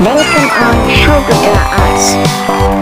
Welcome on Sugar Arts.